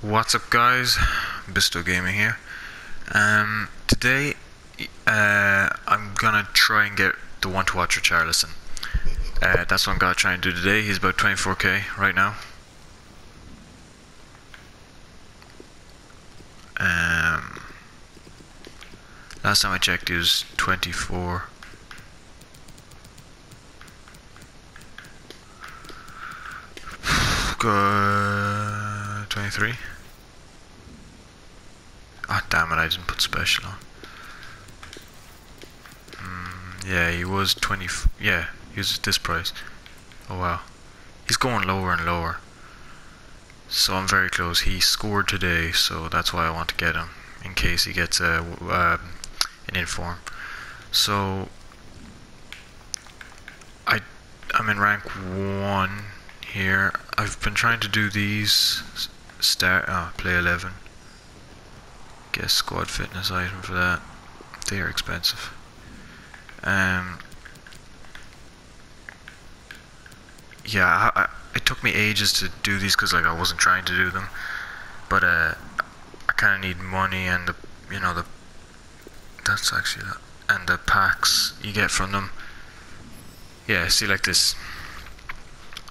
What's up guys, Bisto Gaming here. Um, today uh, I'm gonna try and get the one to watch Richarlison. Uh, that's what I'm gonna try and do today. He's about 24k right now. Um, last time I checked he was 24. Go 23. Ah, oh, damn it, I didn't put special on. Mm, yeah, he was 20. Yeah, he was at this price. Oh wow. He's going lower and lower. So I'm very close. He scored today, so that's why I want to get him. In case he gets a, um, an inform. So, I, I'm in rank 1 here. I've been trying to do these. Start, oh, play 11. Get squad fitness item for that. They are expensive. Um, yeah, I, I, it took me ages to do these because like I wasn't trying to do them, but uh, I kind of need money and the you know the that's actually that and the packs you get from them. Yeah, see like this.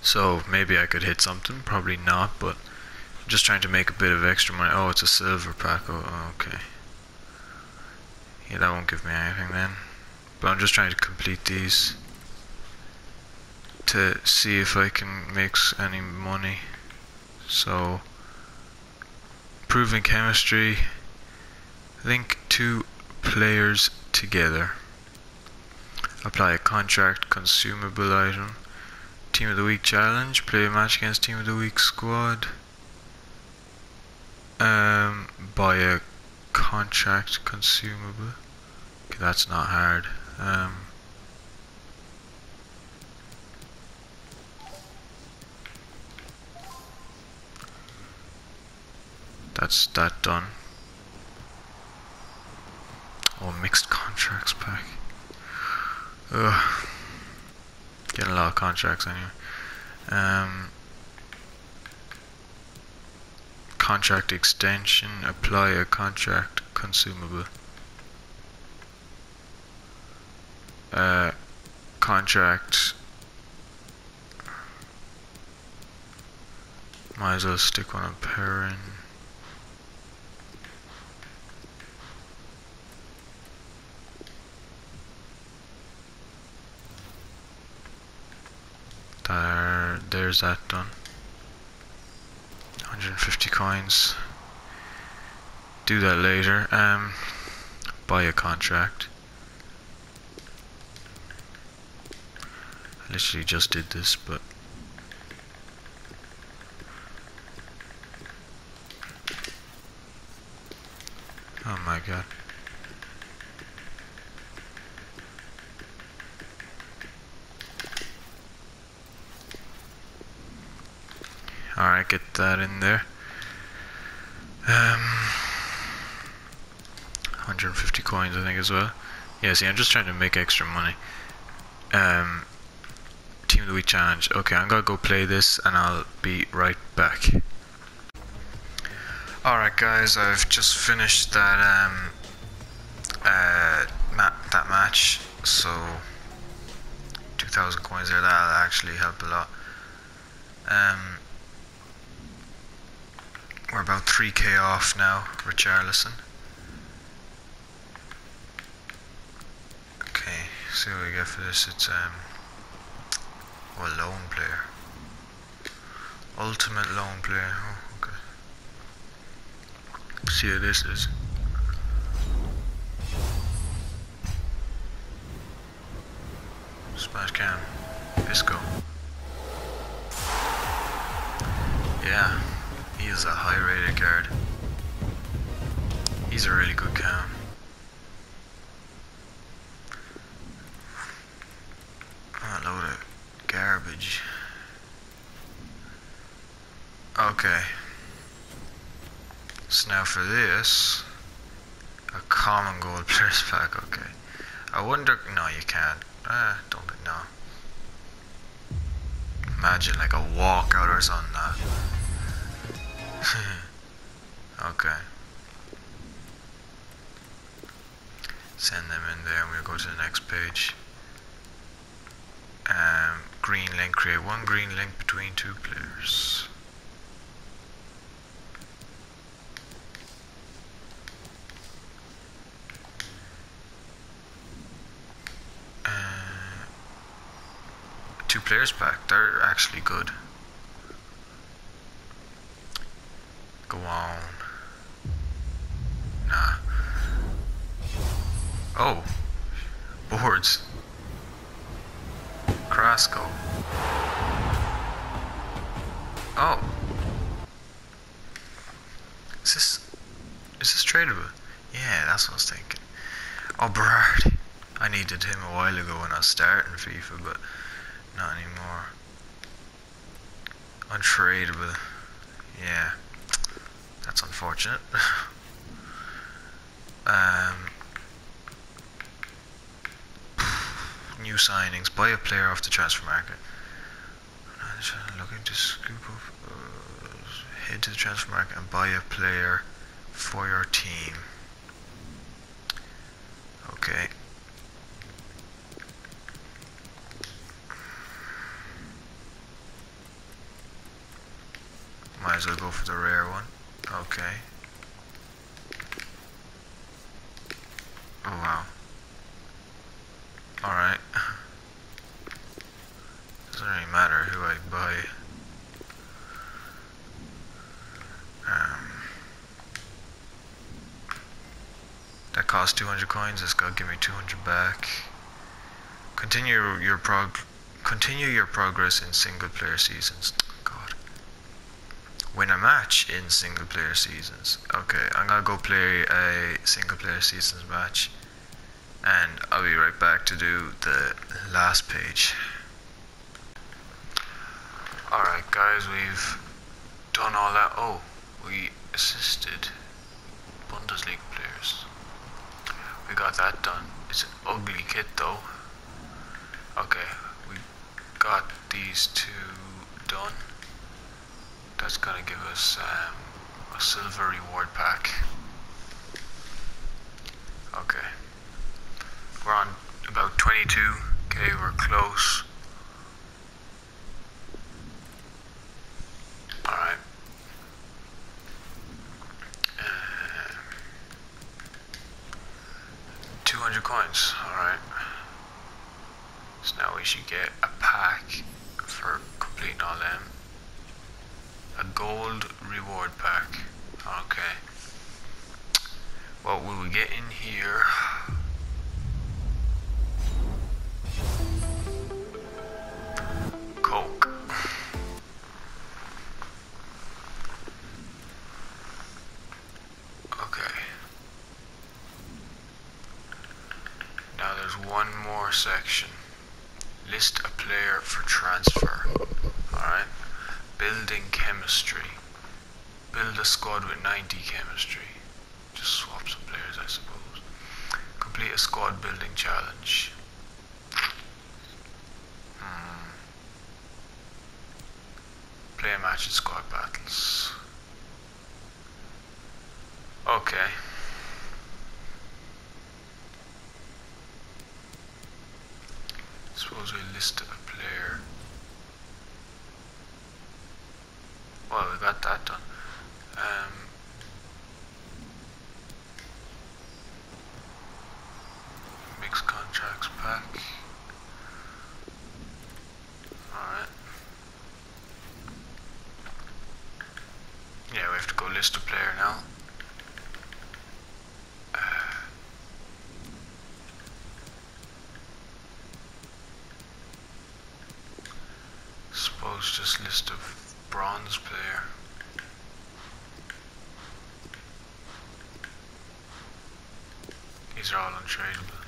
So maybe I could hit something, probably not, but just trying to make a bit of extra money. Oh, it's a silver pack. Oh, oh, okay. Yeah, that won't give me anything then. But I'm just trying to complete these to see if I can make any money. So, proven chemistry, link two players together. Apply a contract consumable item. Team of the Week challenge. Play a match against Team of the Week squad. Um, buy a contract consumable. Okay, that's not hard. Um, that's that done. Oh, mixed contracts pack. Ugh. Getting a lot of contracts anyway. Um, contract extension, apply a contract consumable. Uh, contract. Might as well stick one on Perrin. There, there's that done. 150 coins. Do that later. Um, buy a contract. I literally just did this, but oh my god. Alright, get that in there. Um, 150 coins, I think, as well. Yeah, see, I'm just trying to make extra money. Um, Team of the Week challenge. Okay, I'm gonna go play this, and I'll be right back. Alright, guys, I've just finished that um, uh, ma that match. So, 2,000 coins there. That'll actually help a lot. Um, we're about 3k off now, Richarlison. Okay, see what we get for this. It's um, a loan player. Ultimate loan player. Oh, okay. See what this is. Smash cam. Isco. Yeah. Is a high rated card. He's a really good. Oh, a load of garbage. Okay. So now for this, a common gold players pack, okay. I wonder, no you can't. Ah, don't, no. Imagine like a walkout or something. Okay. Send them in there and we'll go to the next page. Um, green link, create one green link between two players. Uh, two players back, they're actually good. Go on. Nah. Oh. Boards. Carrasco. Oh. Is this... Is this tradable? Yeah, that's what I was thinking. Oh, Berardi. I needed him a while ago when I was starting FIFA, but not anymore. Untradeable. Yeah. That's unfortunate. um, new signings. Buy a player off the transfer market. Looking to scoop up. Uh, head to the transfer market and buy a player for your team. Okay. Might as well go for the rare one. Okay. Oh wow. Alright. Doesn't really matter who I buy. Um, that cost 200 coins, it's gonna give me 200 back. Continue your prog continue your progress in single player seasons. God. Win a match in single player seasons. Okay, I'm gonna go play a single player seasons match and I'll be right back to do the last page. Alright guys, we've done all that. Oh, we assisted Bundesliga players. We got that done. It's an ugly kit though. Okay, we got these two done. That's gonna give us um, a silver reward pack. Okay. We're on about 22. Okay, we're close. Alright. Uh, 200 coins. Alright. So now we should get a pack for completing all them. A gold reward pack. Okay. What we get in here? Koke. Okay. Now there's one more section. List a player for transfer. Alright. Building chemistry. Build a squad with 90 chemistry. Just swap some players, I suppose. Complete a squad building challenge. Hmm. Play a match in squad battles. Okay. Suppose we list a player. Well, we got that done. Um, mix pack. Alright. Yeah, we have to go list a player now. Uh, suppose just list of bronze player. These are all untradeable.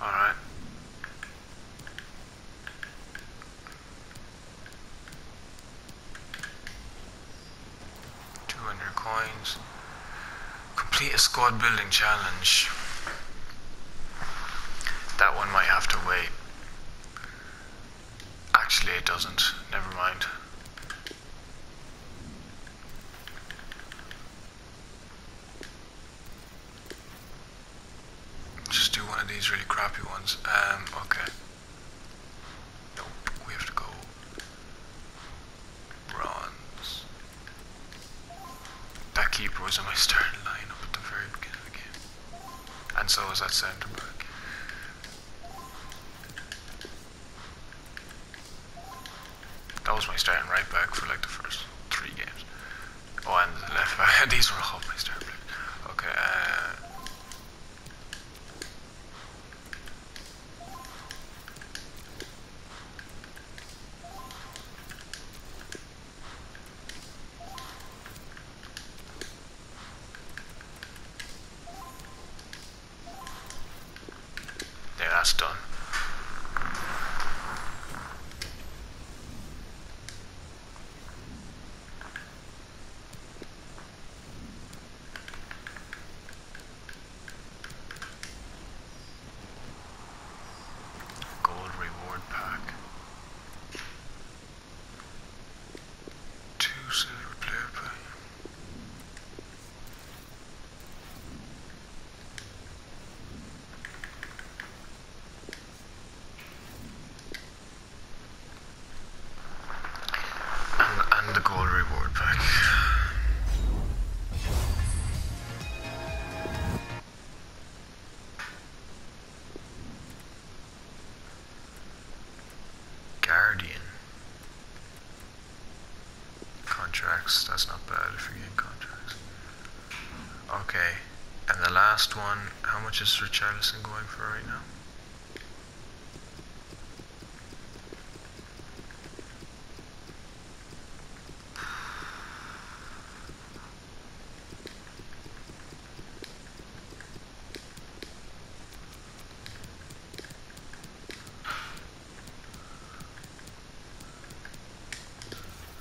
Alright. coins. Complete a squad building challenge. That one might have to wait. Actually, it doesn't. Never mind. Just do one of these really crappy ones. Um, okay. We have to go bronze. That keeper was in my starting lineup at the very beginning of the game. And so was that centre back. That was my starting right back for like the first three games. Oh, and the left back. These were all my starting back. Okay, uh, yeah, that's done. Gold reward pack. Two silver player pack. And, and the gold reward pack. Guardian. Contracts, that's not bad if you're getting contracts. Okay, and the last one, how much is Richarlison going for right now?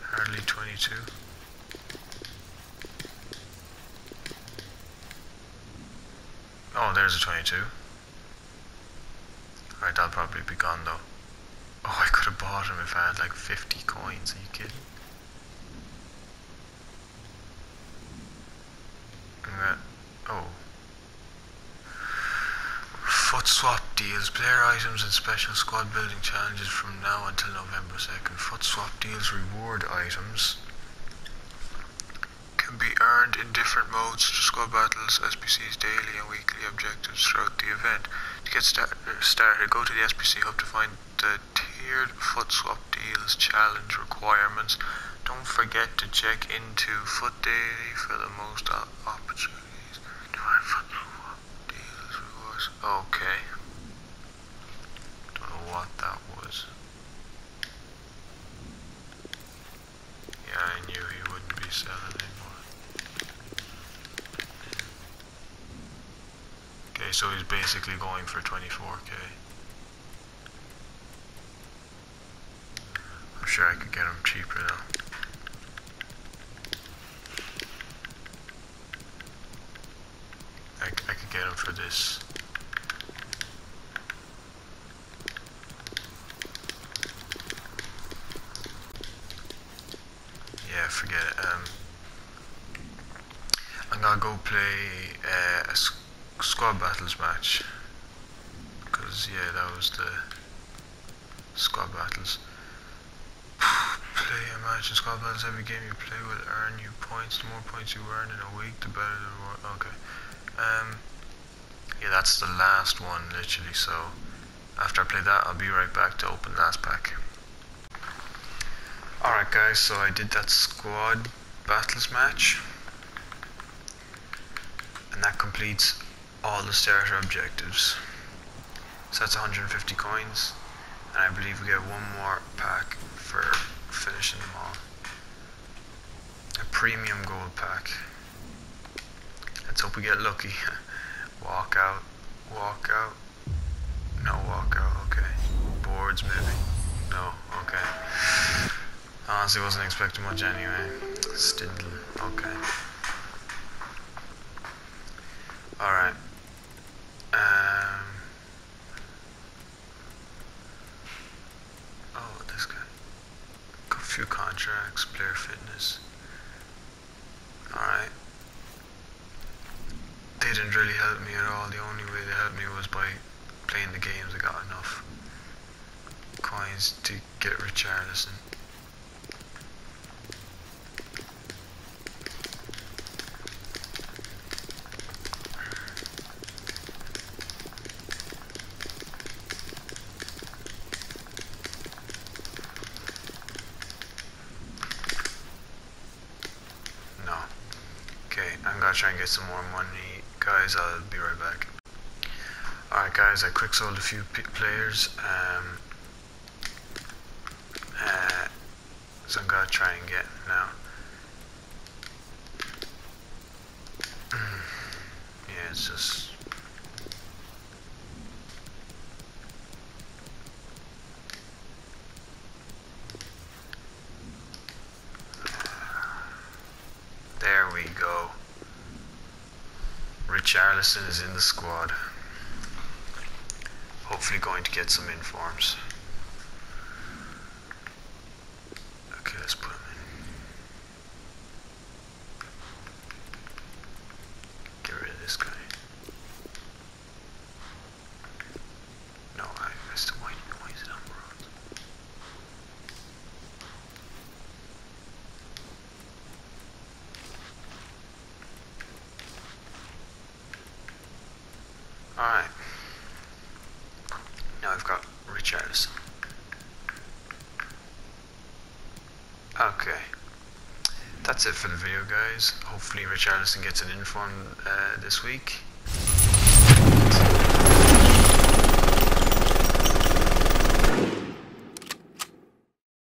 Hardly 22. Oh, there's a 22. Alright, that'll probably be gone though. Oh, I could have bought him if I had like 50 coins. Are you kidding? Oh. FUT Swap Deals. Player items and special squad building challenges from now until November 2nd. FUT Swap Deals reward items can be earned in different modes to squad battles, SBCs daily and weekly objectives throughout the event. To get start- started, go to the SBC hub to find the tiered FUT Swap Deals challenge requirements. Don't forget to check into Foot Daily for the most opportunities. Okay. Don't know what that was. Yeah, I knew he wouldn't be selling anymore. Okay, so he's basically going for 24k. I'm sure I could get him cheaper though. I, I could get him for this. Yeah, forget it. Um, I'm gonna go play uh, a squad battles match. Because, yeah, that was the squad battles. play a match in squad battles. Every game you play will earn you points. The more points you earn in a week, the better the. Okay. Um, yeah, that's the last one, literally. So, after I play that, I'll be right back to open last pack. Alright, guys, so I did that squad battles match. And that completes all the starter objectives. So that's 150 coins. And I believe we get one more pack for finishing them all. A premium gold pack. Let's hope we get lucky. walk out, walk out. No walk out, okay. Boards maybe. No, okay. Honestly wasn't expecting much anyway. Stindl, okay. Alright. Um. Oh, this guy. Got a few contracts, player fitness. Alright. They didn't really help me at all. The only way they helped me was by playing the games. I got enough coins to get Richarlison. No. Okay, I'm gonna try and get some more money. Guys, I'll be right back. Alright guys, I quick sold a few players. Um, uh, so I'm gonna try and get now. yeah, it's just... There we go. Richarlison is in the squad. Hopefully going to get some informs. Okay, let's put him in. Get rid of this guy. No, I missed him. Why, why is it on bronze? Alright. Now I've got Richarlison. Okay. That's it for the video, guys. Hopefully Richarlison gets an inform uh, this week.